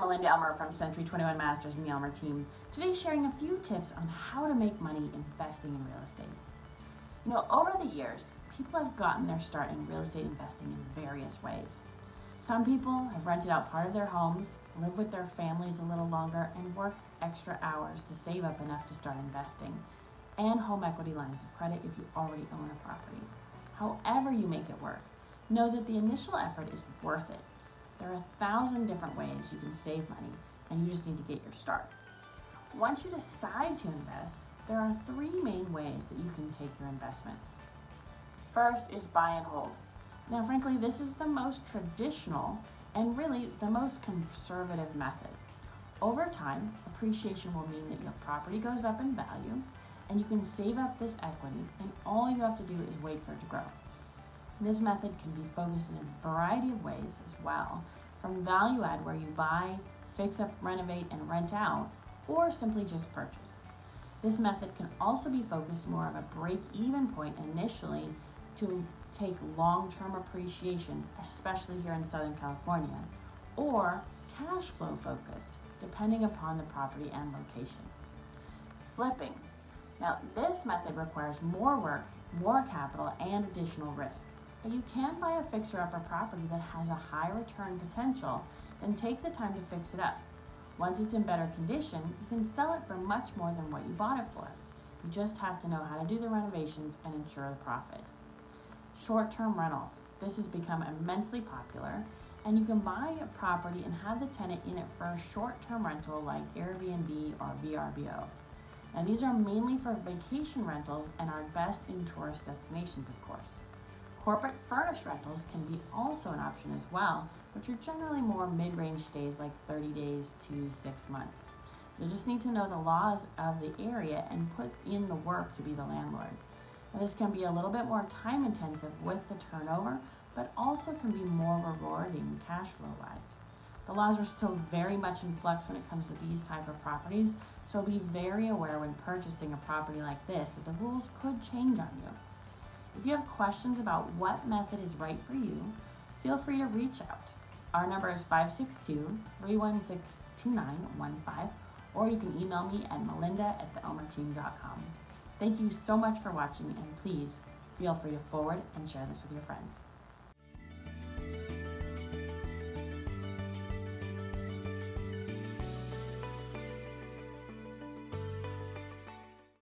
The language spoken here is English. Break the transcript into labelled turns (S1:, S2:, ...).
S1: I'm Melinda Elmer from Century 21 Masters and the Elmer team. Today sharing a few tips on how to make money investing in real estate. You know, over the years, people have gotten their start in real estate investing in various ways. Some people have rented out part of their homes, lived with their families a little longer, and worked extra hours to save up enough to start investing, and home equity lines of credit if you already own a property. However you make it work, know that the initial effort is worth it there are a thousand different ways you can save money, and you just need to get your start. Once you decide to invest, there are three main ways that you can take your investments. First is buy and hold. Now, frankly, this is the most traditional and really the most conservative method. Over time, appreciation will mean that your property goes up in value and you can save up this equity, and all you have to do is wait for it to grow. This method can be focused in a variety of ways as well, from value add where you buy, fix up, renovate, and rent out, or simply just purchase. This method can also be focused more of a break-even point initially to take long-term appreciation, especially here in Southern California, or cash flow focused, depending upon the property and location. Flipping. Now, this method requires more work, more capital, and additional risk. But you can buy a fixer-upper property that has a high return potential, then take the time to fix it up. Once it's in better condition, you can sell it for much more than what you bought it for. You just have to know how to do the renovations and ensure the profit. Short-term rentals. This has become immensely popular, and you can buy a property and have the tenant in it for a short-term rental like Airbnb or VRBO. Now these are mainly for vacation rentals and are best in tourist destinations, of course. Corporate furnished rentals can be also an option as well, which are generally more mid-range stays like 30 days to 6 months. You'll just need to know the laws of the area and put in the work to be the landlord. Now, this can be a little bit more time intensive with the turnover, but also can be more rewarding cash flow wise. The laws are still very much in flux when it comes to these type of properties, so be very aware when purchasing a property like this that the rules could change on you. If you have questions about what method is right for you, feel free to reach out. Our number is 562 316 2915, or you can email me at melinda at theelmerteam.com. Thank you so much for watching, and please feel free to forward and share this with your friends.